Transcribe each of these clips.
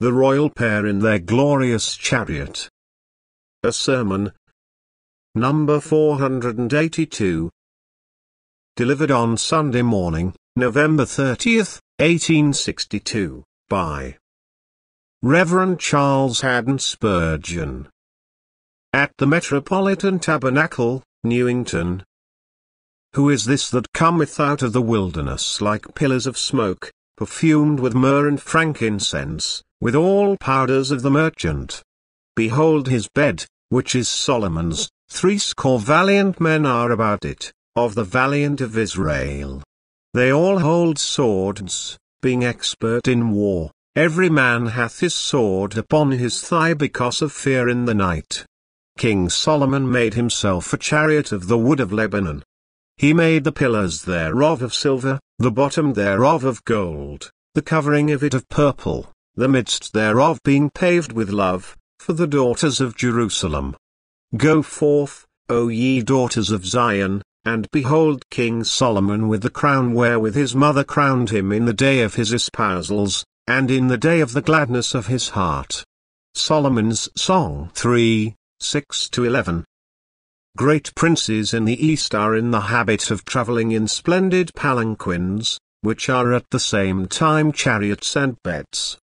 the royal pair in their glorious chariot. A Sermon Number 482 Delivered on Sunday morning, November 30th, 1862, by Reverend Charles Haddon Spurgeon. At the Metropolitan Tabernacle, Newington. Who is this that cometh out of the wilderness like pillars of smoke, perfumed with myrrh and frankincense, with all powders of the merchant? Behold his bed, which is Solomon's, threescore valiant men are about it, of the valiant of Israel. They all hold swords, being expert in war, every man hath his sword upon his thigh because of fear in the night. King Solomon made himself a chariot of the wood of Lebanon. He made the pillars thereof of silver, the bottom thereof of gold, the covering of it of purple, the midst thereof being paved with love, for the daughters of Jerusalem. Go forth, O ye daughters of Zion, and behold King Solomon with the crown wherewith his mother crowned him in the day of his espousals, and in the day of the gladness of his heart. Solomon's Song 3, 6-11 Great princes in the East are in the habit of travelling in splendid palanquins, which are at the same time chariots and beds.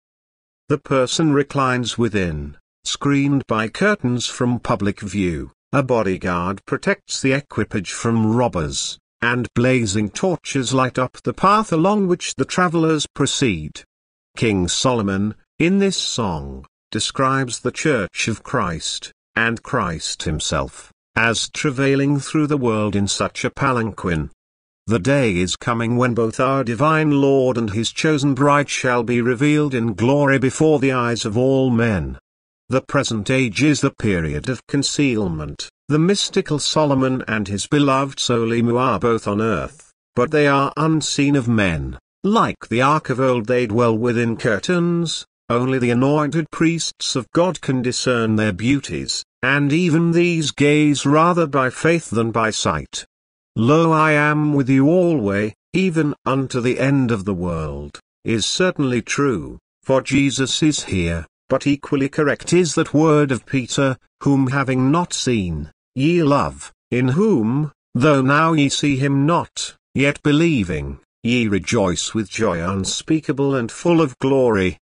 The person reclines within, screened by curtains from public view. A bodyguard protects the equipage from robbers, and blazing torches light up the path along which the travelers proceed. King Solomon, in this song, describes the Church of Christ, and Christ himself, as travailing through the world in such a palanquin. The day is coming when both our divine Lord and his chosen bride shall be revealed in glory before the eyes of all men. The present age is the period of concealment. The mystical Solomon and his beloved Solimu are both on earth, but they are unseen of men. Like the ark of old they dwell within curtains, only the anointed priests of God can discern their beauties, and even these gaze rather by faith than by sight. Lo I am with you alway, even unto the end of the world, is certainly true, for Jesus is here. But equally correct is that word of Peter, whom having not seen, ye love, in whom, though now ye see him not, yet believing, ye rejoice with joy unspeakable and full of glory.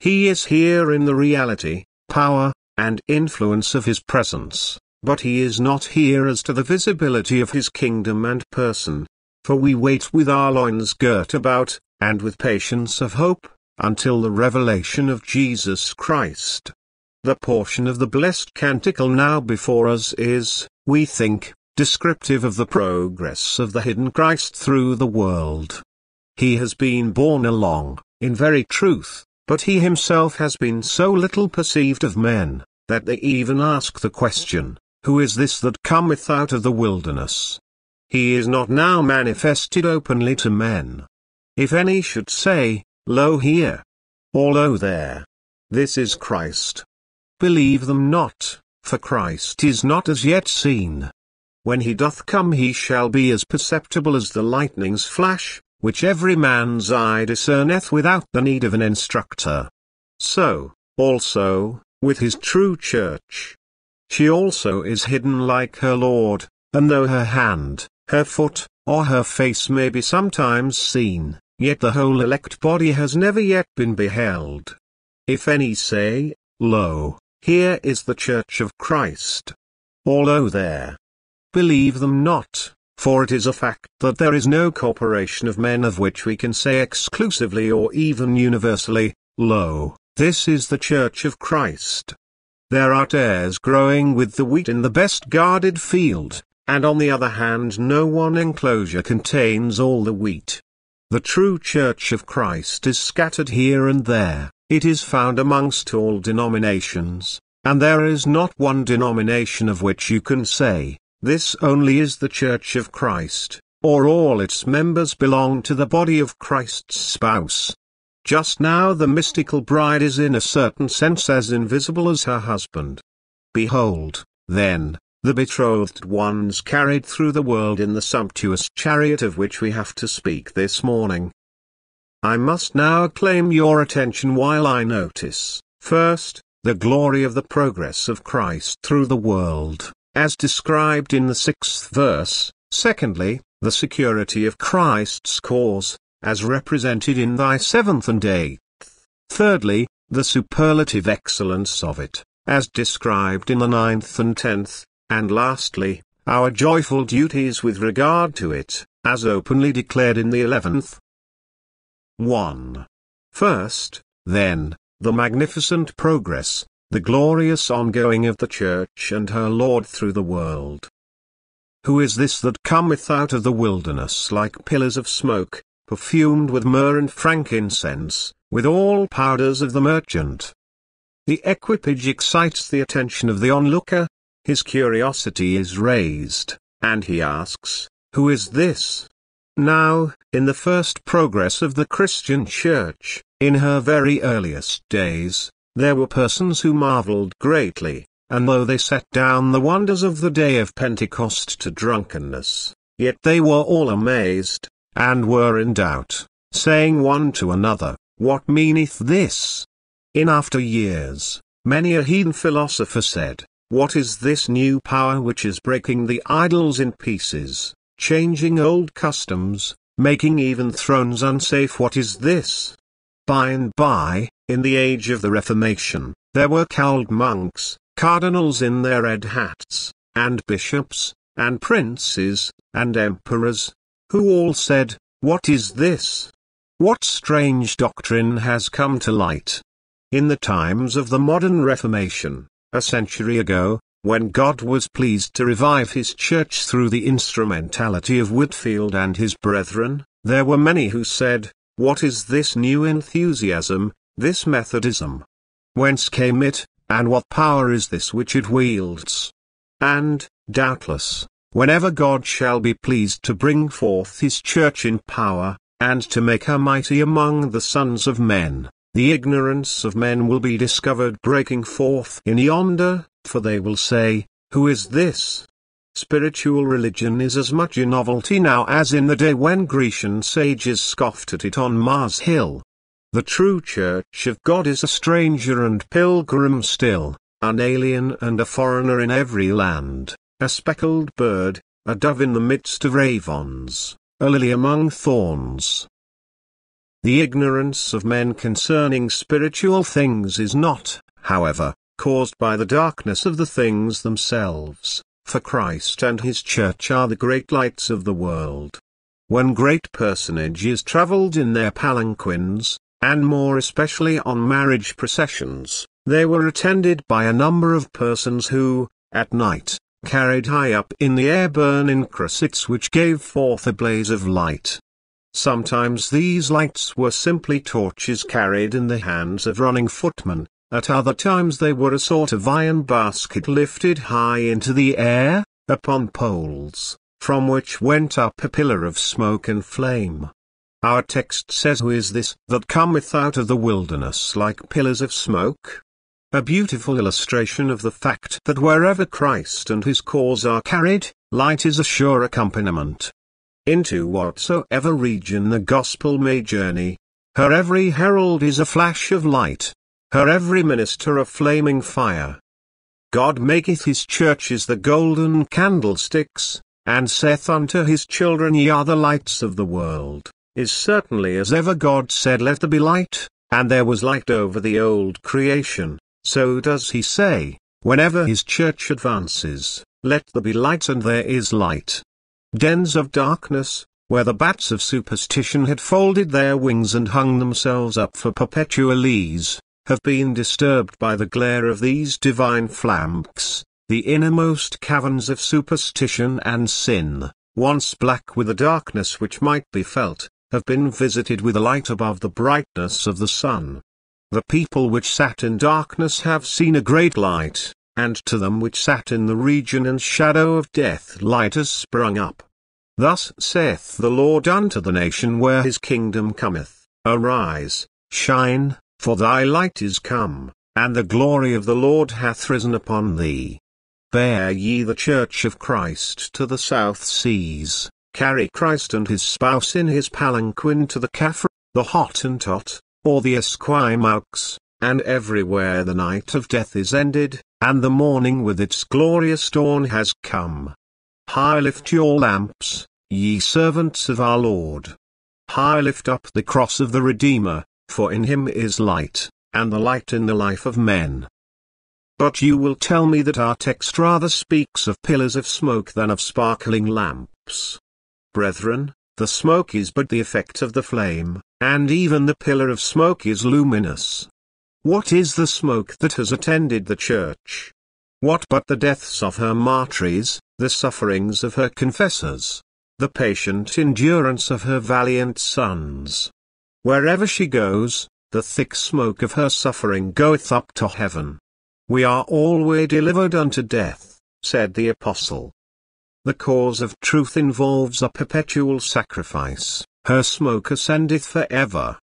He is here in the reality, power, and influence of his presence, but he is not here as to the visibility of his kingdom and person. For we wait with our loins girt about, and with patience of hope, until the revelation of Jesus Christ. The portion of the blessed canticle now before us is, we think, descriptive of the progress of the hidden Christ through the world. He has been borne along, in very truth, but he himself has been so little perceived of men, that they even ask the question, Who is this that cometh out of the wilderness? He is not now manifested openly to men. If any should say, Lo here. Or lo there. This is Christ. Believe them not, for Christ is not as yet seen. When he doth come he shall be as perceptible as the lightning's flash, which every man's eye discerneth without the need of an instructor. So, also, with his true church. She also is hidden like her Lord, and though her hand, her foot, or her face may be sometimes seen, Yet the whole elect body has never yet been beheld. If any say, Lo, here is the Church of Christ. Or lo there. Believe them not, for it is a fact that there is no corporation of men of which we can say exclusively or even universally, Lo, this is the Church of Christ. There are tares growing with the wheat in the best guarded field, and on the other hand no one enclosure contains all the wheat. The true Church of Christ is scattered here and there, it is found amongst all denominations, and there is not one denomination of which you can say, this only is the Church of Christ, or all its members belong to the body of Christ's spouse. Just now the mystical bride is in a certain sense as invisible as her husband. Behold, then, the betrothed ones carried through the world in the sumptuous chariot of which we have to speak this morning. I must now claim your attention while I notice, first, the glory of the progress of Christ through the world, as described in the sixth verse, secondly, the security of Christ's cause, as represented in thy seventh and eighth, thirdly, the superlative excellence of it, as described in the ninth and tenth, and lastly, our joyful duties with regard to it, as openly declared in the eleventh. 1. First, then, the magnificent progress, the glorious ongoing of the Church and her Lord through the world. Who is this that cometh out of the wilderness like pillars of smoke, perfumed with myrrh and frankincense, with all powders of the merchant? The equipage excites the attention of the onlooker, his curiosity is raised, and he asks, Who is this? Now, in the first progress of the Christian Church, in her very earliest days, there were persons who marveled greatly, and though they set down the wonders of the day of Pentecost to drunkenness, yet they were all amazed, and were in doubt, saying one to another, What meaneth this? In after years, many a heathen philosopher said, What is this new power which is breaking the idols in pieces? changing old customs, making even thrones unsafe. What is this? By and by, in the age of the Reformation, there were cowled monks, cardinals in their red hats, and bishops, and princes, and emperors, who all said, What is this? What strange doctrine has come to light? In the times of the modern Reformation, a century ago, when God was pleased to revive his church through the instrumentality of Whitefield and his brethren, there were many who said, What is this new enthusiasm, this Methodism? Whence came it, and what power is this which it wields? And, doubtless, whenever God shall be pleased to bring forth his church in power, and to make her mighty among the sons of men, the ignorance of men will be discovered breaking forth in yonder, for they will say, Who is this? Spiritual religion is as much a novelty now as in the day when Grecian sages scoffed at it on Mars Hill. The true Church of God is a stranger and pilgrim still, an alien and a foreigner in every land, a speckled bird, a dove in the midst of ravens, a lily among thorns. The ignorance of men concerning spiritual things is not, however, caused by the darkness of the things themselves, for Christ and his church are the great lights of the world. When great personages travelled in their palanquins, and more especially on marriage processions, they were attended by a number of persons who, at night, carried high up in the air burning cressets which gave forth a blaze of light. Sometimes these lights were simply torches carried in the hands of running footmen, at other times they were a sort of iron basket lifted high into the air, upon poles, from which went up a pillar of smoke and flame. Our text says Who is this that cometh out of the wilderness like pillars of smoke? A beautiful illustration of the fact that wherever Christ and his cause are carried, light is a sure accompaniment. Into whatsoever region the gospel may journey, her every herald is a flash of light, her every minister a flaming fire. God maketh his churches the golden candlesticks, and saith unto his children Ye are the lights of the world, is certainly as ever God said Let there be light, and there was light over the old creation, so does he say, whenever his church advances, Let there be light and there is light. Dens of darkness, where the bats of superstition had folded their wings and hung themselves up for perpetual ease, have been disturbed by the glare of these divine flamks, the innermost caverns of superstition and sin, once black with a darkness which might be felt, have been visited with a light above the brightness of the sun. The people which sat in darkness have seen a great light, and to them which sat in the region and shadow of death light has sprung up. Thus saith the Lord unto the nation where his kingdom cometh, Arise, shine, for thy light is come, and the glory of the Lord hath risen upon thee. Bear ye the church of Christ to the south seas, carry Christ and his spouse in his palanquin to the Caffre, the Hottentot, or the Esquimaux, and everywhere the night of death is ended, and the morning with its glorious dawn has come. High lift your lamps, ye servants of our Lord. High lift up the cross of the Redeemer, for in him is light, and the light in the life of men. But you will tell me that our text rather speaks of pillars of smoke than of sparkling lamps. Brethren, the smoke is but the effect of the flame, and even the pillar of smoke is luminous. What is the smoke that has attended the church? What but the deaths of her martyrs, the sufferings of her confessors, the patient endurance of her valiant sons? Wherever she goes, the thick smoke of her suffering goeth up to heaven. We are alway delivered unto death, said the apostle. The cause of truth involves a perpetual sacrifice, her smoke ascendeth for ever.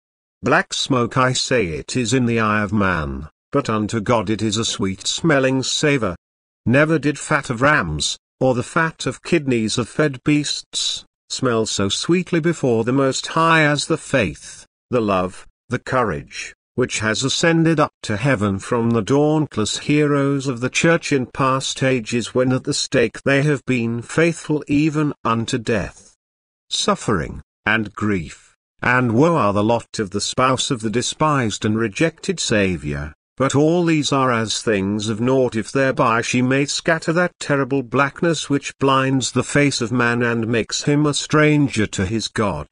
Black smoke I say it is in the eye of man, but unto God it is a sweet-smelling savour. Never did fat of rams, or the fat of kidneys of fed beasts, smell so sweetly before the Most High as the faith, the love, the courage, which has ascended up to heaven from the dauntless heroes of the Church in past ages when at the stake they have been faithful even unto death. Suffering, and grief. And woe are the lot of the spouse of the despised and rejected Saviour, but all these are as things of naught if thereby she may scatter that terrible blackness which blinds the face of man and makes him a stranger to his God.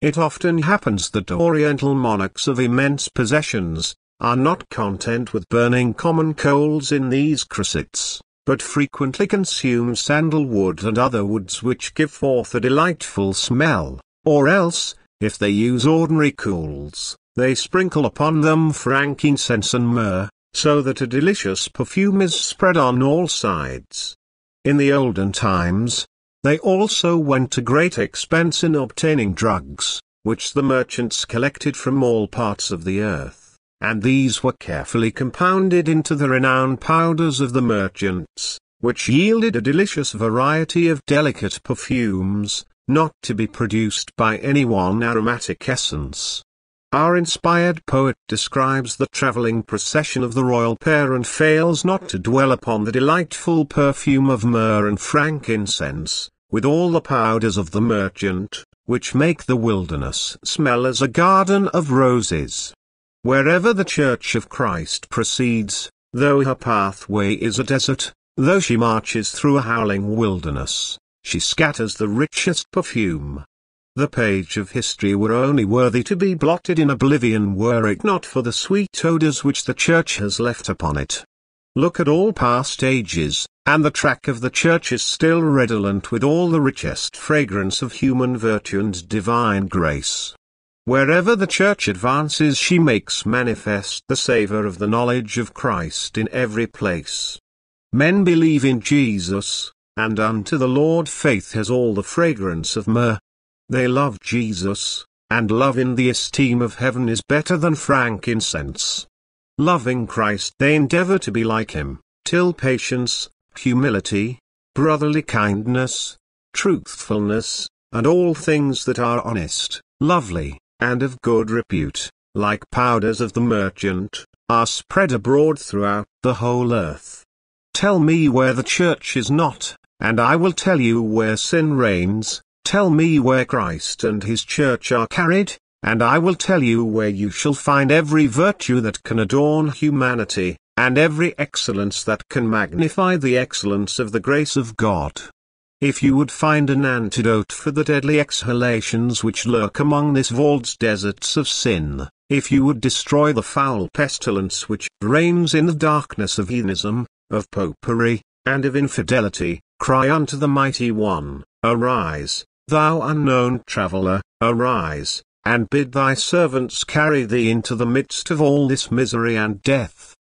It often happens that oriental monarchs of immense possessions, are not content with burning common coals in these cressets, but frequently consume sandalwood and other woods which give forth a delightful smell. Or else, if they use ordinary cools, they sprinkle upon them frankincense and myrrh, so that a delicious perfume is spread on all sides. In the olden times, they also went to great expense in obtaining drugs, which the merchants collected from all parts of the earth, and these were carefully compounded into the renowned powders of the merchants, which yielded a delicious variety of delicate perfumes, not to be produced by any one aromatic essence. Our inspired poet describes the travelling procession of the royal pair and fails not to dwell upon the delightful perfume of myrrh and frankincense, with all the powders of the merchant, which make the wilderness smell as a garden of roses. Wherever the Church of Christ proceeds, though her pathway is a desert, though she marches through a howling wilderness, she scatters the richest perfume. The page of history were only worthy to be blotted in oblivion were it not for the sweet odors which the Church has left upon it. Look at all past ages, and the track of the Church is still redolent with all the richest fragrance of human virtue and divine grace. Wherever the Church advances she makes manifest the savour of the knowledge of Christ in every place. Men believe in Jesus, and unto the Lord faith has all the fragrance of myrrh. They love Jesus, and love in the esteem of heaven is better than frankincense. Loving Christ they endeavor to be like him, till patience, humility, brotherly kindness, truthfulness, and all things that are honest, lovely, and of good repute, like powders of the merchant, are spread abroad throughout the whole earth. Tell me where the church is not, and I will tell you where sin reigns, tell me where Christ and his church are carried, and I will tell you where you shall find every virtue that can adorn humanity, and every excellence that can magnify the excellence of the grace of God. If you would find an antidote for the deadly exhalations which lurk among this world's deserts of sin, if you would destroy the foul pestilence which reigns in the darkness of heathenism, of popery, and of infidelity, Cry unto the mighty one, Arise, thou unknown traveller, arise, and bid thy servants carry thee into the midst of all this misery and death.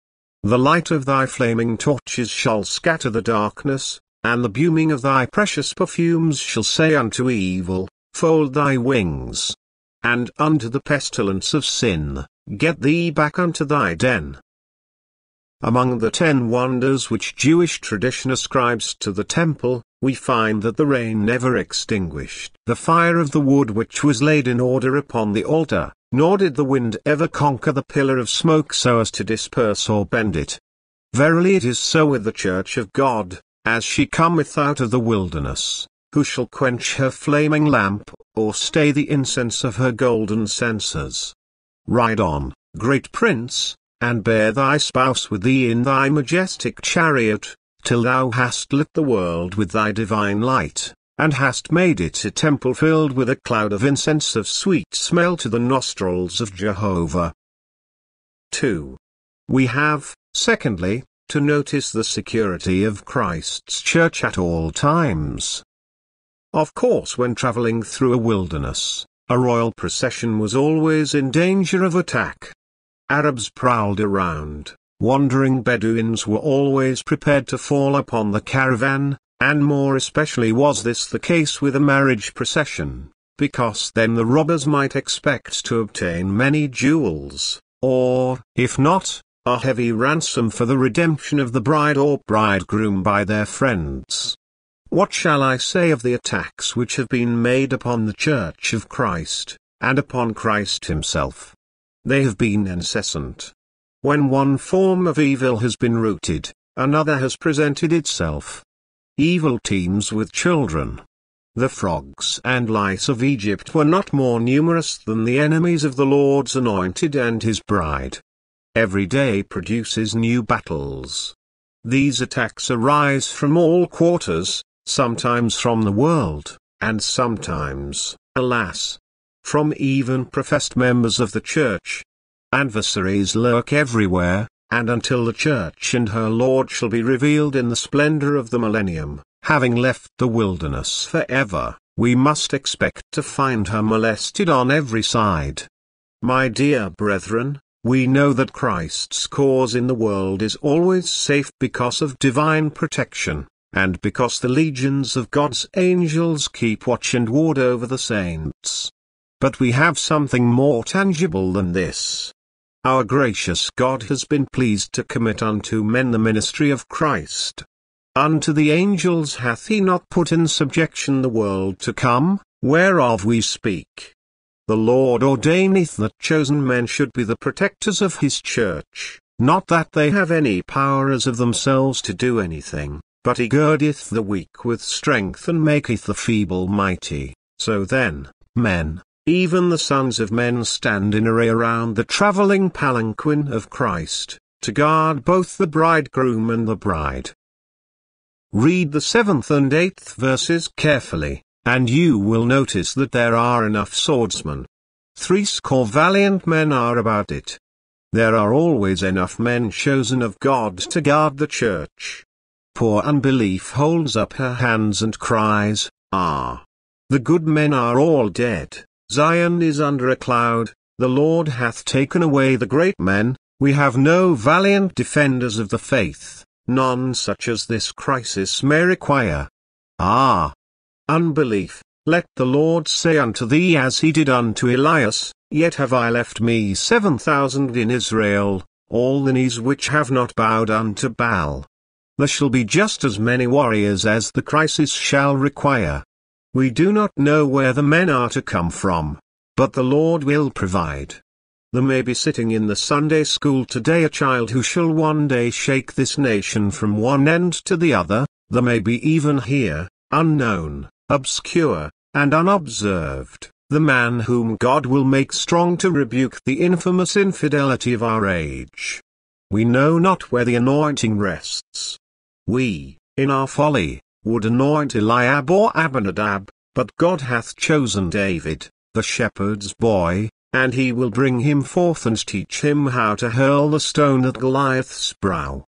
The light of thy flaming torches shall scatter the darkness, and the booming of thy precious perfumes shall say unto evil, Fold thy wings. And unto the pestilence of sin, get thee back unto thy den. Among the ten wonders which Jewish tradition ascribes to the temple, we find that the rain never extinguished the fire of the wood which was laid in order upon the altar, nor did the wind ever conquer the pillar of smoke so as to disperse or bend it. Verily it is so with the church of God, as she cometh out of the wilderness, who shall quench her flaming lamp, or stay the incense of her golden censers. Ride on, great prince, and bear thy spouse with thee in thy majestic chariot, till thou hast lit the world with thy divine light, and hast made it a temple filled with a cloud of incense of sweet smell to the nostrils of Jehovah. 2. We have, secondly, to notice the security of Christ's church at all times. Of course when traveling through a wilderness, a royal procession was always in danger of attack. Arabs prowled around, wandering Bedouins were always prepared to fall upon the caravan, and more especially was this the case with a marriage procession, because then the robbers might expect to obtain many jewels, or, if not, a heavy ransom for the redemption of the bride or bridegroom by their friends. What shall I say of the attacks which have been made upon the Church of Christ, and upon Christ himself? They have been incessant. When one form of evil has been rooted, another has presented itself. Evil teems with children. The frogs and lice of Egypt were not more numerous than the enemies of the Lord's anointed and his bride. Every day produces new battles. These attacks arise from all quarters, sometimes from the world, and sometimes, alas, from even professed members of the Church. Adversaries lurk everywhere, and until the Church and her Lord shall be revealed in the splendor of the millennium, having left the wilderness forever, we must expect to find her molested on every side. My dear brethren, we know that Christ's cause in the world is always safe because of divine protection and because the legions of God's angels keep watch and ward over the saints. But we have something more tangible than this. Our gracious God has been pleased to commit unto men the ministry of Christ. Unto the angels hath he not put in subjection the world to come, whereof we speak. The Lord ordaineth that chosen men should be the protectors of his church, not that they have any power as of themselves to do anything but he girdeth the weak with strength and maketh the feeble mighty. So then, men, even the sons of men stand in array around the travelling palanquin of Christ, to guard both the bridegroom and the bride. Read the seventh and eighth verses carefully, and you will notice that there are enough swordsmen. Threescore valiant men are about it. There are always enough men chosen of God to guard the church. Poor unbelief holds up her hands and cries, Ah! The good men are all dead, Zion is under a cloud, the Lord hath taken away the great men, we have no valiant defenders of the faith, none such as this crisis may require. Ah! Unbelief, let the Lord say unto thee as he did unto Elias, Yet have I left me seven thousand in Israel, all the knees which have not bowed unto Baal. There shall be just as many warriors as the crisis shall require. We do not know where the men are to come from, but the Lord will provide. There may be sitting in the Sunday school today a child who shall one day shake this nation from one end to the other, there may be even here, unknown, obscure, and unobserved, the man whom God will make strong to rebuke the infamous infidelity of our age. We know not where the anointing rests. We, in our folly, would anoint Eliab or Abinadab, but God hath chosen David, the shepherd's boy, and he will bring him forth and teach him how to hurl the stone at Goliath's brow.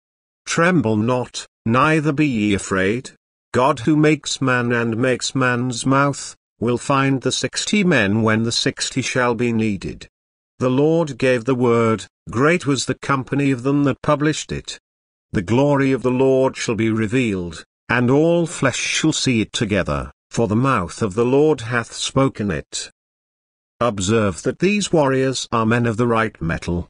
Tremble not, neither be ye afraid. God who makes man and makes man's mouth, will find the sixty men when the sixty shall be needed. The Lord gave the word, great was the company of them that published it. The glory of the Lord shall be revealed, and all flesh shall see it together, for the mouth of the Lord hath spoken it. Observe that these warriors are men of the right mettle.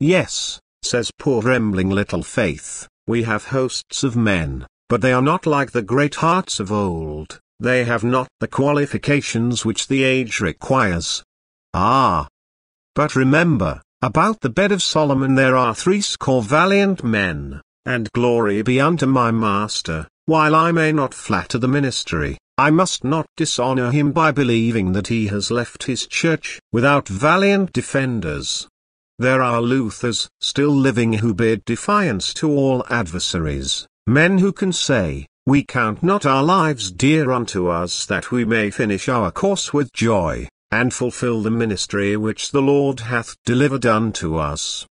Yes, says poor trembling little faith, we have hosts of men, but they are not like the great hearts of old, they have not the qualifications which the age requires. Ah! But remember, about the bed of Solomon there are threescore valiant men, and glory be unto my master, while I may not flatter the ministry, I must not dishonor him by believing that he has left his church without valiant defenders. There are Luthers still living who bid defiance to all adversaries, men who can say, We count not our lives dear unto us that we may finish our course with joy, and fulfill the ministry which the Lord hath delivered unto us.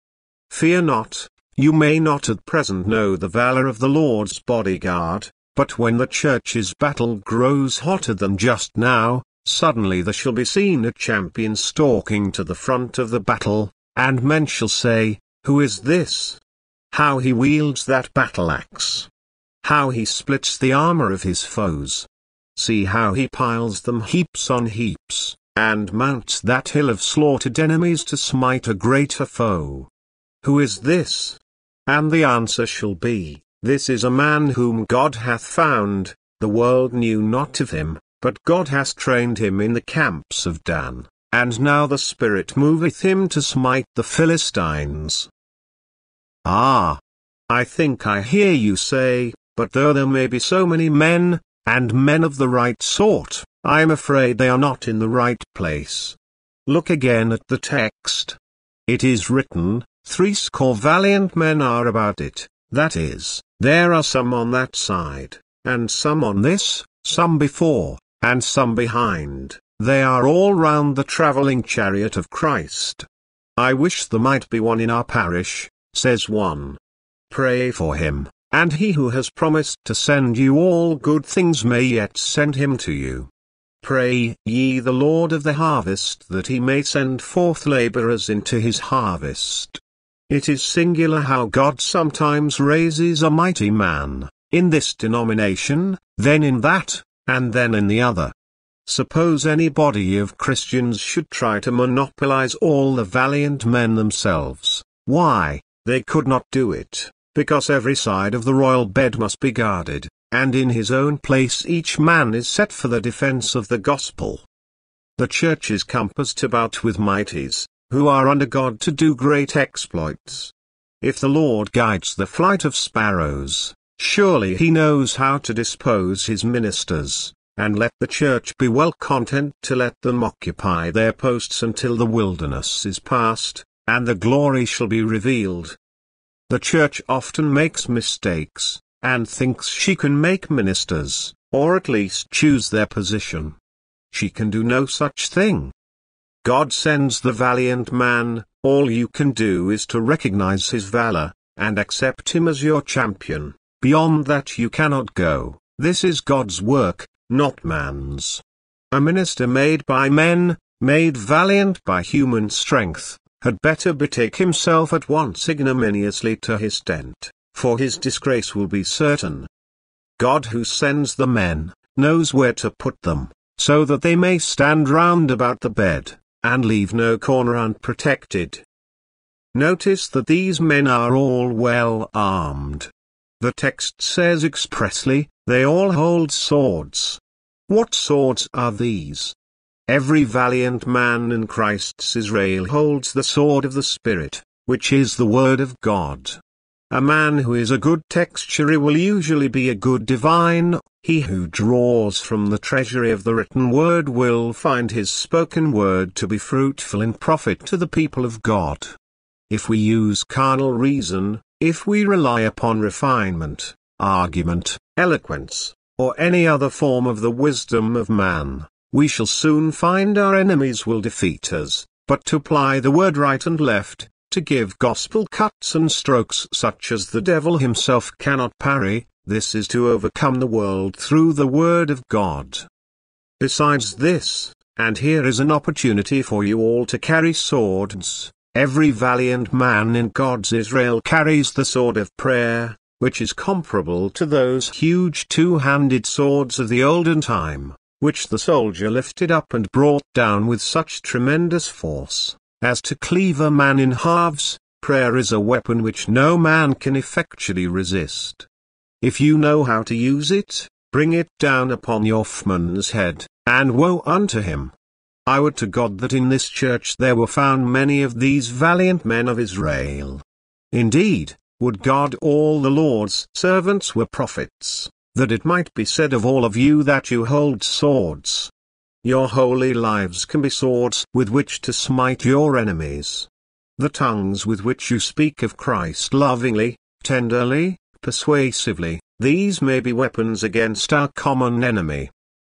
Fear not, you may not at present know the valor of the Lord's bodyguard, but when the church's battle grows hotter than just now, suddenly there shall be seen a champion stalking to the front of the battle, and men shall say, Who is this? How he wields that battle axe. How he splits the armor of his foes. See how he piles them heaps on heaps, and mounts that hill of slaughtered enemies to smite a greater foe. Who is this? And the answer shall be, This is a man whom God hath found, the world knew not of him, but God hath trained him in the camps of Dan, and now the Spirit moveth him to smite the Philistines. Ah! I think I hear you say, but though there may be so many men, and men of the right sort, I am afraid they are not in the right place. Look again at the text. It is written, Threescore valiant men are about it, that is, there are some on that side, and some on this, some before, and some behind, they are all round the travelling chariot of Christ. I wish there might be one in our parish, says one. Pray for him, and he who has promised to send you all good things may yet send him to you. Pray ye the Lord of the harvest that he may send forth labourers into his harvest. It is singular how God sometimes raises a mighty man, in this denomination, then in that, and then in the other. Suppose any body of Christians should try to monopolize all the valiant men themselves, why, they could not do it, because every side of the royal bed must be guarded, and in his own place each man is set for the defense of the gospel. The church is compassed about with mighties, who are under God to do great exploits. If the Lord guides the flight of sparrows, surely he knows how to dispose his ministers, and let the church be well content to let them occupy their posts until the wilderness is past, and the glory shall be revealed. The church often makes mistakes, and thinks she can make ministers, or at least choose their position. She can do no such thing. God sends the valiant man, all you can do is to recognize his valor, and accept him as your champion. Beyond that you cannot go, this is God's work, not man's. A minister made by men, made valiant by human strength, had better betake himself at once ignominiously to his tent, for his disgrace will be certain. God who sends the men, knows where to put them, so that they may stand round about the bed and leave no corner unprotected. Notice that these men are all well armed. The text says expressly, they all hold swords. What swords are these? Every valiant man in Christ's Israel holds the sword of the Spirit, which is the Word of God. A man who is a good textuary will usually be a good divine, he who draws from the treasury of the written word will find his spoken word to be fruitful in profit to the people of God. If we use carnal reason, if we rely upon refinement, argument, eloquence, or any other form of the wisdom of man, we shall soon find our enemies will defeat us, but to apply the word right and left, to give gospel cuts and strokes such as the devil himself cannot parry, this is to overcome the world through the word of God. Besides this, and here is an opportunity for you all to carry swords, every valiant man in God's Israel carries the sword of prayer, which is comparable to those huge two-handed swords of the olden time, which the soldier lifted up and brought down with such tremendous force as to cleave a man in halves, prayer is a weapon which no man can effectually resist. if you know how to use it, bring it down upon your foeman's head, and woe unto him. I would to God that in this church there were found many of these valiant men of Israel. Indeed, would God all the Lord's servants were prophets, that it might be said of all of you that you hold swords. Your holy lives can be swords with which to smite your enemies. The tongues with which you speak of Christ lovingly, tenderly, persuasively, these may be weapons against our common enemy.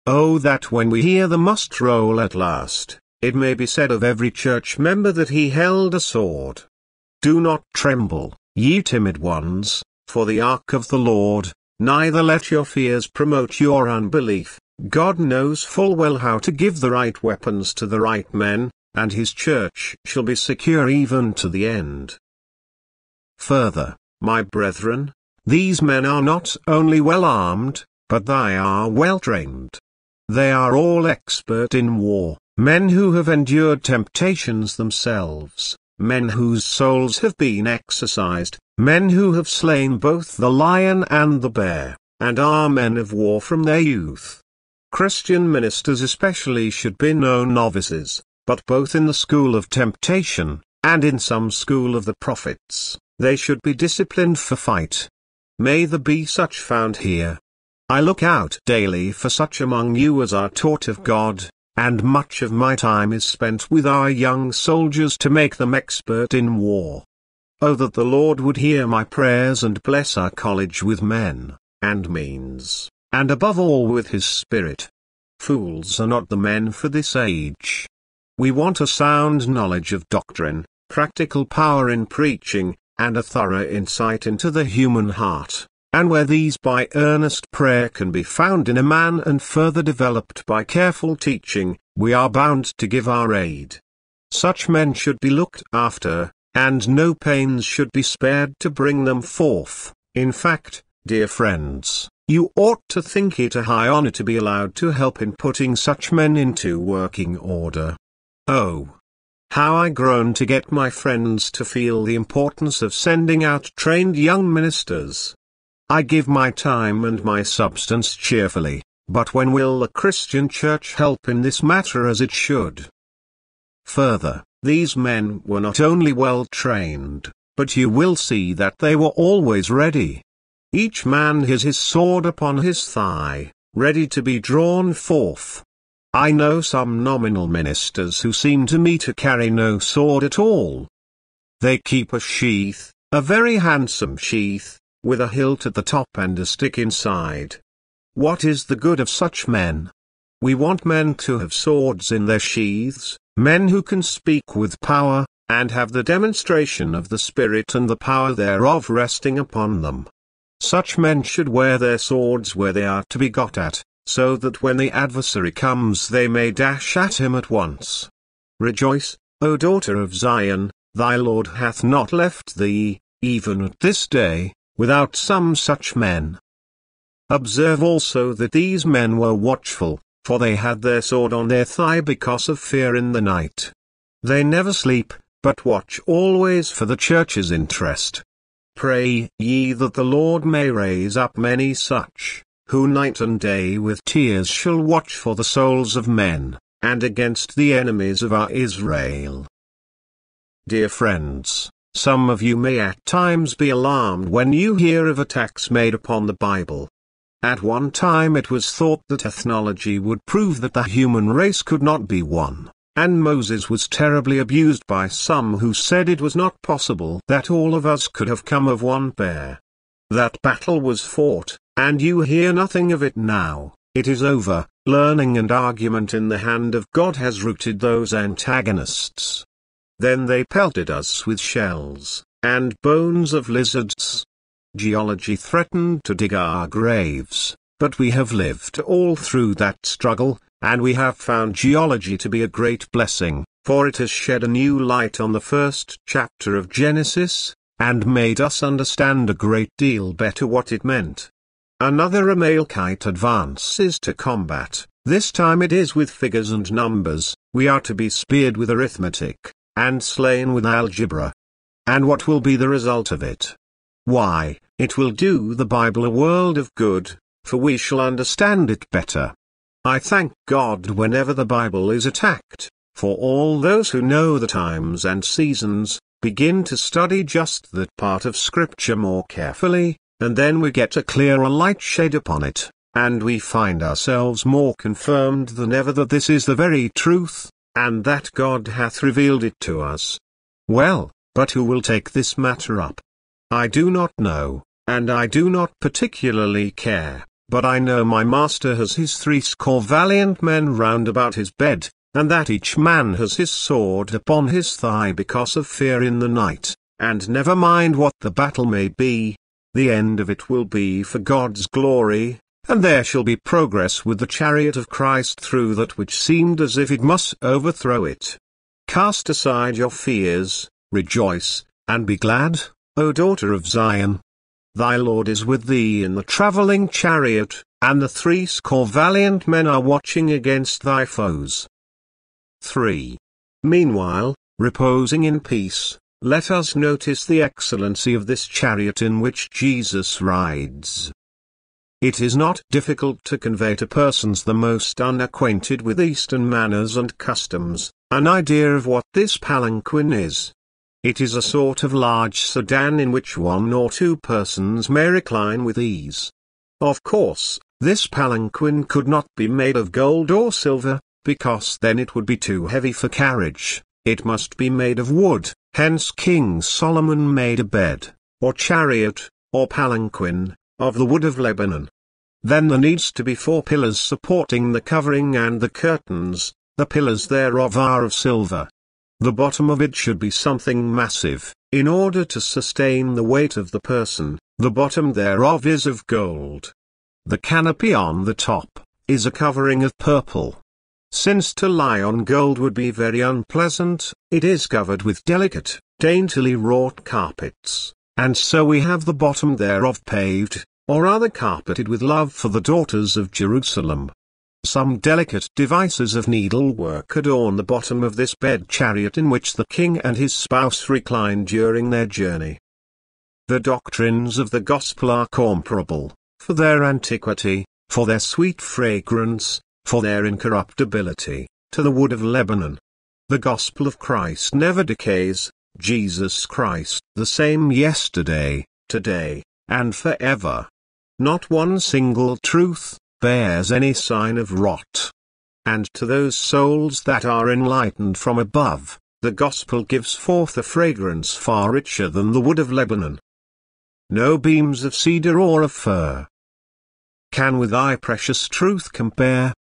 Oh that when we hear the must roll at last, it may be said of every church member that he held a sword. Do not tremble, ye timid ones, for the ark of the Lord, neither let your fears promote your unbelief. God knows full well how to give the right weapons to the right men, and his church shall be secure even to the end. Further, my brethren, these men are not only well armed, but they are well trained. They are all expert in war, men who have endured temptations themselves, men whose souls have been exercised, men who have slain both the lion and the bear, and are men of war from their youth. Christian ministers especially should be no novices, but both in the school of temptation, and in some school of the prophets, they should be disciplined for fight. May there be such found here. I look out daily for such among you as are taught of God, and much of my time is spent with our young soldiers to make them expert in war. Oh that the Lord would hear my prayers and bless our college with men, and means, and above all with his Spirit. Fools are not the men for this age. We want a sound knowledge of doctrine, practical power in preaching, and a thorough insight into the human heart and where these by earnest prayer can be found in a man and further developed by careful teaching, we are bound to give our aid. Such men should be looked after, and no pains should be spared to bring them forth. In fact, dear friends, you ought to think it a high honor to be allowed to help in putting such men into working order. Oh, how I groan to get my friends to feel the importance of sending out trained young ministers. I give my time and my substance cheerfully, but when will the Christian church help in this matter as it should? Further, these men were not only well trained, but you will see that they were always ready. Each man has his sword upon his thigh, ready to be drawn forth. I know some nominal ministers who seem to me to carry no sword at all. They keep a sheath, a very handsome sheath, with a hilt at the top and a stick inside. What is the good of such men? We want men to have swords in their sheaths, men who can speak with power, and have the demonstration of the Spirit and the power thereof resting upon them. Such men should wear their swords where they are to be got at, so that when the adversary comes they may dash at him at once. Rejoice, O daughter of Zion, thy Lord hath not left thee, even at this day, without some such men. Observe also that these men were watchful, for they had their sword on their thigh because of fear in the night. They never sleep, but watch always for the church's interest. Pray ye that the Lord may raise up many such, who night and day with tears shall watch for the souls of men, and against the enemies of our Israel. Dear friends, some of you may at times be alarmed when you hear of attacks made upon the Bible. At one time it was thought that ethnology would prove that the human race could not be one, and Moses was terribly abused by some who said it was not possible that all of us could have come of one pair. That battle was fought, and you hear nothing of it now, it is over, learning and argument in the hand of God has rooted those antagonists. Then they pelted us with shells, and bones of lizards. Geology threatened to dig our graves, but we have lived all through that struggle, and we have found geology to be a great blessing, for it has shed a new light on the first chapter of Genesis, and made us understand a great deal better what it meant. Another Amalekite advances to combat, this time it is with figures and numbers, we are to be speared with arithmetic, and slain with algebra. And what will be the result of it? Why, it will do the Bible a world of good, for we shall understand it better. I thank God whenever the Bible is attacked, for all those who know the times and seasons, begin to study just that part of Scripture more carefully, and then we get a clearer light shed upon it, and we find ourselves more confirmed than ever that this is the very truth, and that God hath revealed it to us. Well, but who will take this matter up? I do not know, and I do not particularly care, but I know my master has his threescore valiant men round about his bed, and that each man has his sword upon his thigh because of fear in the night, and never mind what the battle may be, the end of it will be for God's glory, and there shall be progress with the chariot of Christ through that which seemed as if it must overthrow it. Cast aside your fears, rejoice, and be glad, O daughter of Zion. Thy Lord is with thee in the travelling chariot, and the threescore valiant men are watching against thy foes. 3. Meanwhile, reposing in peace, let us notice the excellency of this chariot in which Jesus rides. It is not difficult to convey to persons the most unacquainted with Eastern manners and customs, an idea of what this palanquin is. It is a sort of large sedan in which one or two persons may recline with ease. Of course, this palanquin could not be made of gold or silver, because then it would be too heavy for carriage, it must be made of wood, hence King Solomon made a bed, or chariot, or palanquin, of the wood of Lebanon. Then there needs to be four pillars supporting the covering and the curtains, the pillars thereof are of silver. The bottom of it should be something massive, in order to sustain the weight of the person, the bottom thereof is of gold. The canopy on the top, is a covering of purple. Since to lie on gold would be very unpleasant, it is covered with delicate, daintily wrought carpets, and so we have the bottom thereof paved, or rather carpeted with love for the daughters of Jerusalem. Some delicate devices of needlework adorn the bottom of this bed chariot in which the king and his spouse recline during their journey. The doctrines of the gospel are comparable, for their antiquity, for their sweet fragrance, for their incorruptibility, to the wood of Lebanon. The gospel of Christ never decays, Jesus Christ the same yesterday, today, and forever. Not one single truth bears any sign of rot. And to those souls that are enlightened from above, the gospel gives forth a fragrance far richer than the wood of Lebanon. No beams of cedar or of fir can with thy precious truth compare.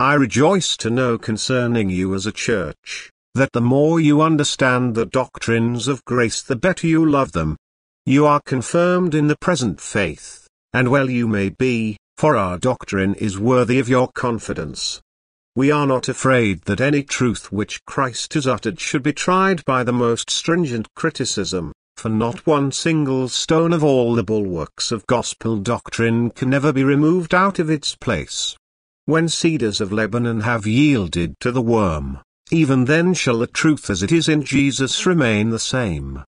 I rejoice to know concerning you as a church, that the more you understand the doctrines of grace the better you love them. You are confirmed in the present faith, and well you may be, for our doctrine is worthy of your confidence. We are not afraid that any truth which Christ has uttered should be tried by the most stringent criticism, for not one single stone of all the bulwarks of gospel doctrine can ever be removed out of its place. When cedars of Lebanon have yielded to the worm, even then shall the truth as it is in Jesus remain the same.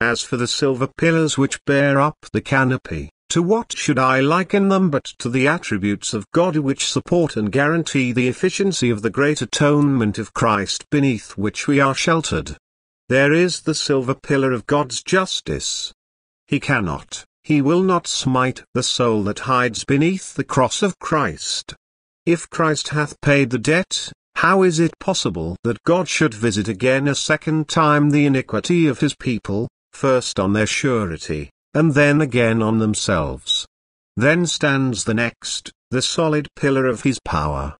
As for the silver pillars which bear up the canopy, to what should I liken them but to the attributes of God which support and guarantee the efficiency of the great atonement of Christ beneath which we are sheltered? There is the silver pillar of God's justice. He cannot, he will not smite the soul that hides beneath the cross of Christ. If Christ hath paid the debt, how is it possible that God should visit again a second time the iniquity of his people, first on their surety, and then again on themselves? Then stands the next, the solid pillar of his power.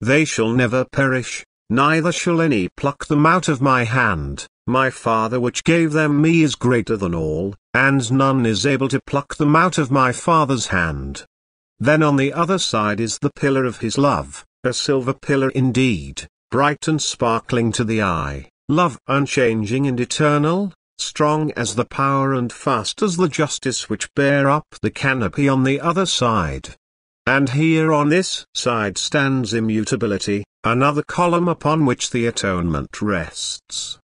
They shall never perish, neither shall any pluck them out of my hand, my Father which gave them me is greater than all, and none is able to pluck them out of my Father's hand. Then on the other side is the pillar of his love, a silver pillar indeed, bright and sparkling to the eye, love unchanging and eternal, strong as the power and fast as the justice which bear up the canopy on the other side. And here on this side stands immutability, another column upon which the atonement rests.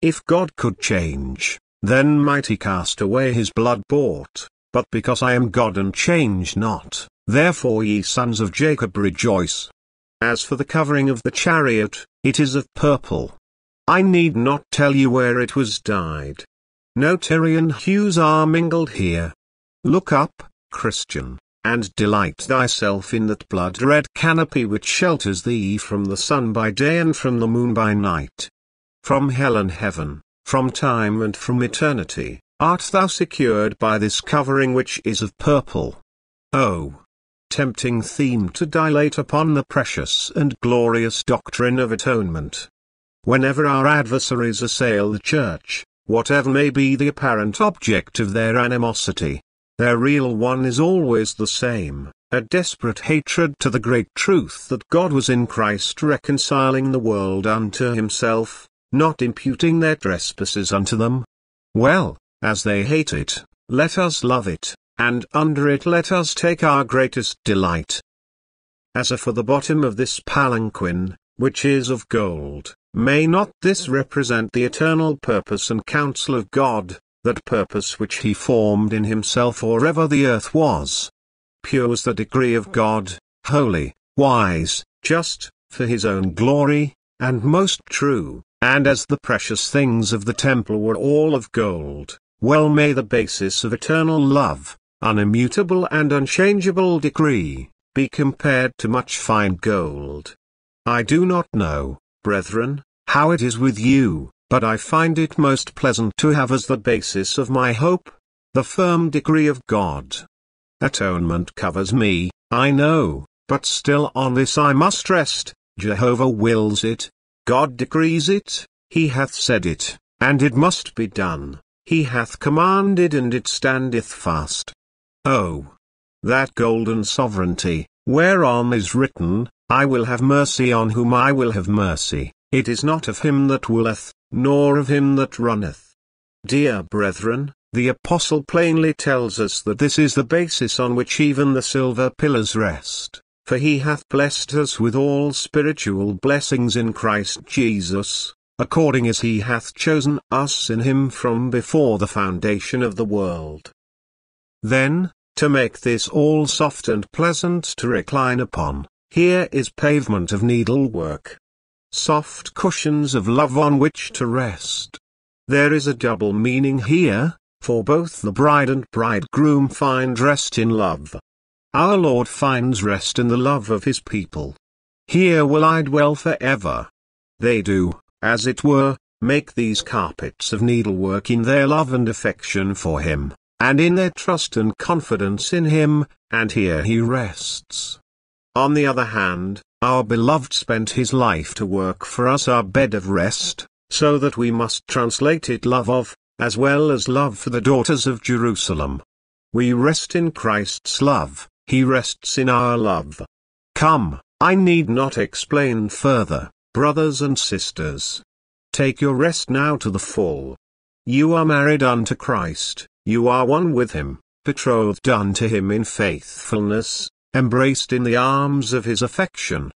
If God could change, then might he cast away his blood bought, but because I am God and change not, therefore ye sons of Jacob rejoice. As for the covering of the chariot, it is of purple. I need not tell you where it was dyed. No Tyrian hues are mingled here. Look up, Christian, and delight thyself in that blood-red canopy which shelters thee from the sun by day and from the moon by night. From hell and heaven, from time and from eternity, art thou secured by this covering which is of purple. Oh! Tempting theme to dilate upon the precious and glorious doctrine of atonement. Whenever our adversaries assail the Church, whatever may be the apparent object of their animosity, their real one is always the same, a desperate hatred to the great truth that God was in Christ reconciling the world unto himself, not imputing their trespasses unto them. Well, as they hate it, let us love it, and under it let us take our greatest delight. As for the bottom of this palanquin, which is of gold, may not this represent the eternal purpose and counsel of God, that purpose which he formed in himself or ever the earth was. Pure was the decree of God, holy, wise, just, for his own glory, and most true, and as the precious things of the temple were all of gold, well may the basis of eternal love, unimmutable and unchangeable decree, be compared to much fine gold. I do not know, brethren, how it is with you, but I find it most pleasant to have as the basis of my hope, the firm decree of God. Atonement covers me, I know, but still on this I must rest, Jehovah wills it, God decrees it, he hath said it, and it must be done, he hath commanded and it standeth fast. Oh! That golden sovereignty, whereon is written, I will have mercy on whom I will have mercy, it is not of him that willeth, nor of him that runneth. Dear brethren, the Apostle plainly tells us that this is the basis on which even the silver pillars rest, for he hath blessed us with all spiritual blessings in Christ Jesus, according as he hath chosen us in him from before the foundation of the world. Then, to make this all soft and pleasant to recline upon, here is pavement of needlework, soft cushions of love on which to rest. There is a double meaning here, for both the bride and bridegroom find rest in love. Our Lord finds rest in the love of his people. Here will I dwell forever. They do, as it were, make these carpets of needlework in their love and affection for him, and in their trust and confidence in him, and here he rests. On the other hand, our beloved spent his life to work for us our bed of rest, so that we must translate it love of, as well as love for the daughters of Jerusalem. We rest in Christ's love, he rests in our love. Come, I need not explain further, brothers and sisters. Take your rest now to the full. You are married unto Christ, you are one with him, betrothed unto him in faithfulness, embraced in the arms of his affection.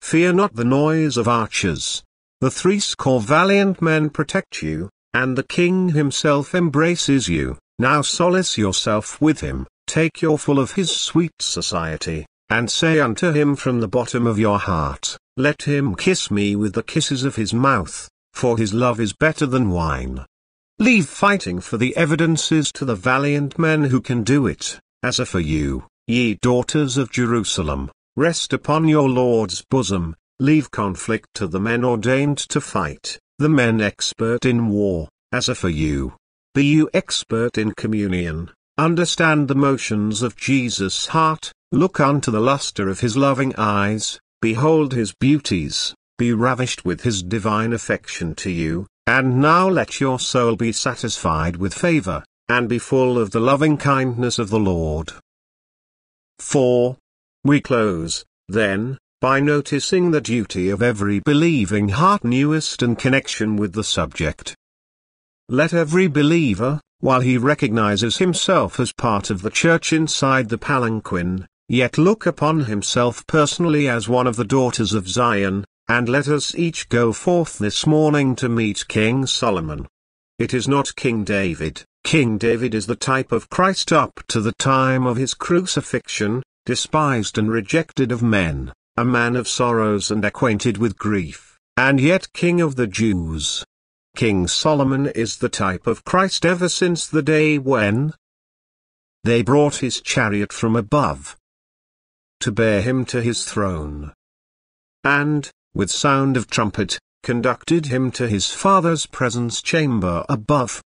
Fear not the noise of archers. The threescore valiant men protect you, and the king himself embraces you. Now solace yourself with him, take your full of his sweet society, and say unto him from the bottom of your heart, Let him kiss me with the kisses of his mouth, for his love is better than wine. Leave fighting for the evidences to the valiant men who can do it, as a for you, Ye daughters of Jerusalem, rest upon your Lord's bosom, leave conflict to the men ordained to fight, the men expert in war, as are for you. Be you expert in communion, understand the motions of Jesus' heart, look unto the luster of his loving eyes, behold his beauties, be ravished with his divine affection to you, and now let your soul be satisfied with favor, and be full of the loving kindness of the Lord. 4. We close, then, by noticing the duty of every believing heart newest in connection with the subject. Let every believer, while he recognizes himself as part of the church inside the palanquin, yet look upon himself personally as one of the daughters of Zion, and let us each go forth this morning to meet King Solomon. it is not King David. King David is the type of Christ up to the time of his crucifixion, despised and rejected of men, a man of sorrows and acquainted with grief, and yet King of the Jews. King Solomon is the type of Christ ever since the day when they brought his chariot from above to bear him to his throne. And, with sound of trumpet, conducted him to his father's presence chamber above.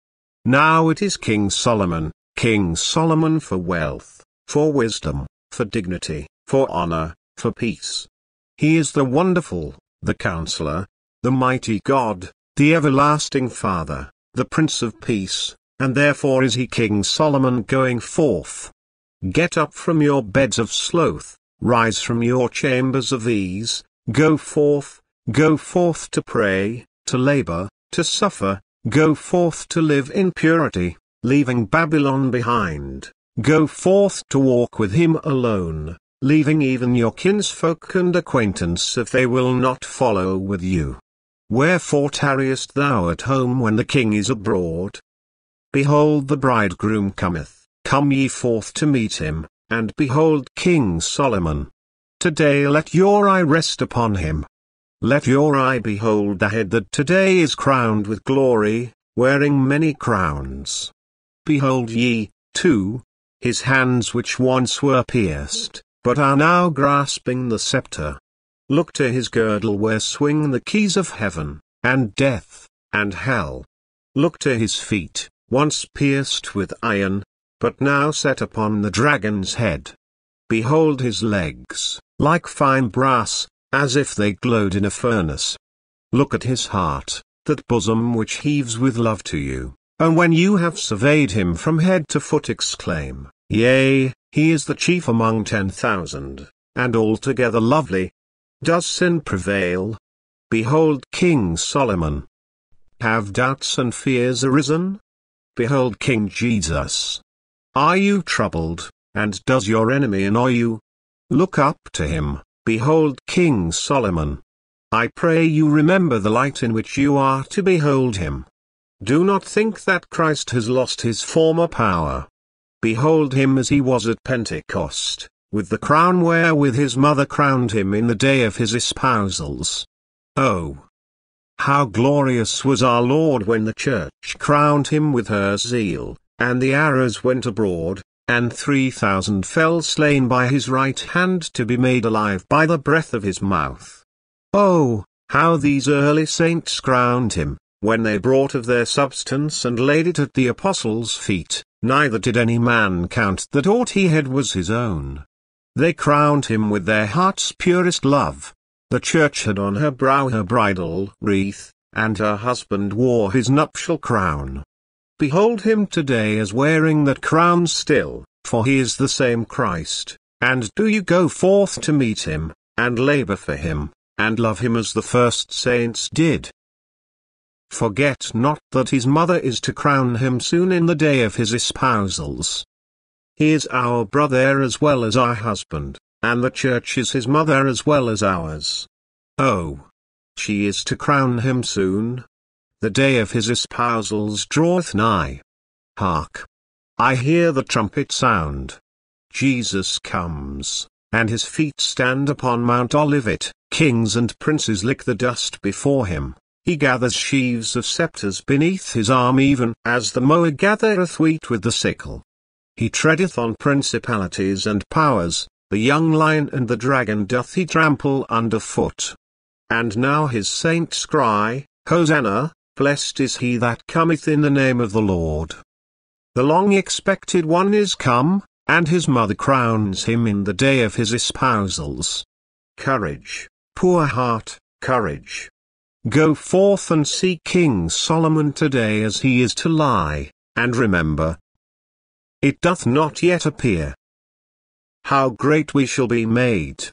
Now it is King Solomon, King Solomon for wealth, for wisdom, for dignity, for honor, for peace. He is the wonderful, the counselor, the mighty God, the everlasting Father, the Prince of Peace, and therefore is he King Solomon going forth. Get up from your beds of sloth, rise from your chambers of ease, go forth, go forth to pray, to labor, to suffer, Go forth to live in purity, leaving Babylon behind. Go forth to walk with him alone, leaving even your kinsfolk and acquaintance if they will not follow with you. Wherefore tarriest thou at home when the king is abroad? Behold the bridegroom cometh, come ye forth to meet him, and behold King Solomon. Today let your eye rest upon him, let your eye behold the head that today is crowned with glory, wearing many crowns. Behold ye, too, his hands which once were pierced, but are now grasping the scepter. Look to his girdle where swing the keys of heaven, and death, and hell. Look to his feet, once pierced with iron, but now set upon the dragon's head. Behold his legs, like fine brass, as if they glowed in a furnace. Look at his heart, that bosom which heaves with love to you, and when you have surveyed him from head to foot exclaim, Yea, he is the chief among ten thousand, and altogether lovely. Does sin prevail? Behold King Solomon. Have doubts and fears arisen? Behold King Jesus. Are you troubled, and does your enemy annoy you? Look up to him, Behold King Solomon. I pray you remember the light in which you are to behold him. Do not think that Christ has lost his former power. Behold him as he was at Pentecost, with the crown wherewith his mother crowned him in the day of his espousals. Oh! How glorious was our Lord when the church crowned him with her zeal, and the arrows went abroad, and three thousand fell slain by his right hand to be made alive by the breath of his mouth. Oh, how these early saints crowned him, when they brought of their substance and laid it at the apostles' feet, neither did any man count that aught he had was his own. They crowned him with their heart's purest love. The church had on her brow her bridal wreath, and her husband wore his nuptial crown. Behold him today as wearing that crown still, for he is the same Christ, and do you go forth to meet him, and labor for him, and love him as the first saints did. Forget not that his mother is to crown him soon in the day of his espousals. He is our brother as well as our husband, and the church is his mother as well as ours. Oh! She is to crown him soon, the day of his espousals draweth nigh. Hark! I hear the trumpet sound. Jesus comes, and his feet stand upon Mount Olivet, kings and princes lick the dust before him. He gathers sheaves of scepters beneath his arm even as the mower gathereth wheat with the sickle. He treadeth on principalities and powers, the young lion and the dragon doth he trample under foot. And now his saints cry, Hosanna, Blessed is he that cometh in the name of the Lord. The long expected one is come, and his mother crowns him in the day of his espousals. Courage, poor heart, courage. Go forth and see King Solomon today as he is to lie, and remember, it doth not yet appear how great we shall be made.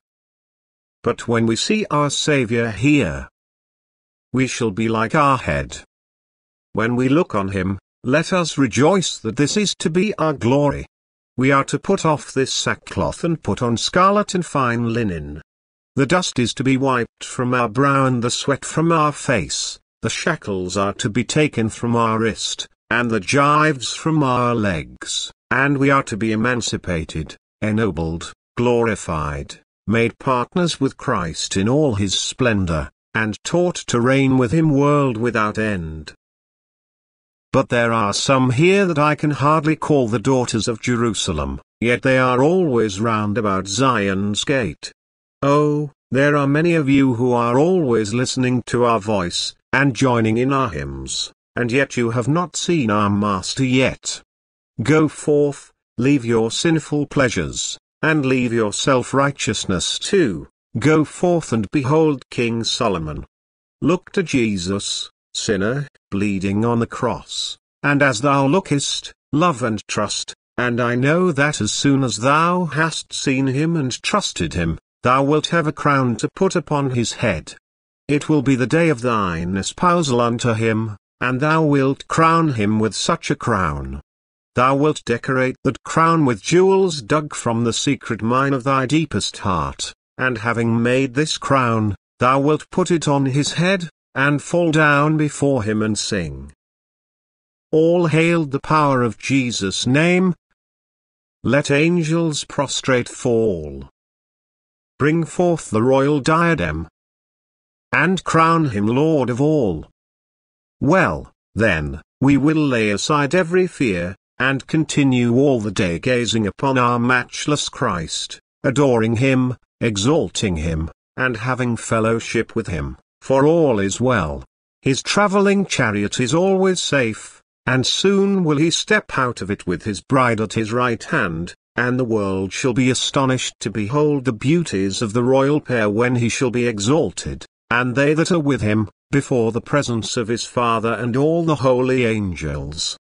But when we see our Saviour here, we shall be like our head. When we look on him, let us rejoice that this is to be our glory. We are to put off this sackcloth and put on scarlet and fine linen. The dust is to be wiped from our brow and the sweat from our face, the shackles are to be taken from our wrist, and the gyves from our legs, and we are to be emancipated, ennobled, glorified, made partners with Christ in all his splendor, and taught to reign with him world without end. But there are some here that I can hardly call the daughters of Jerusalem, yet they are always round about Zion's gate. Oh, there are many of you who are always listening to our voice, and joining in our hymns, and yet you have not seen our Master yet. Go forth, leave your sinful pleasures, and leave your self-righteousness too, go forth and behold King Solomon. Look to Jesus, sinner, bleeding on the cross, and as thou lookest, love and trust, and I know that as soon as thou hast seen him and trusted him, thou wilt have a crown to put upon his head. It will be the day of thine espousal unto him, and thou wilt crown him with such a crown. Thou wilt decorate that crown with jewels dug from the secret mine of thy deepest heart, and having made this crown, thou wilt put it on his head, and fall down before him and sing. All hailed the power of Jesus' name. Let angels prostrate fall. Bring forth the royal diadem and crown him Lord of all. Well, then, we will lay aside every fear, and continue all the day gazing upon our matchless Christ, adoring him, exalting him, and having fellowship with him, for all is well. His travelling chariot is always safe, and soon will he step out of it with his bride at his right hand, and the world shall be astonished to behold the beauties of the royal pair when he shall be exalted and they that are with him, before the presence of his Father and all the holy angels.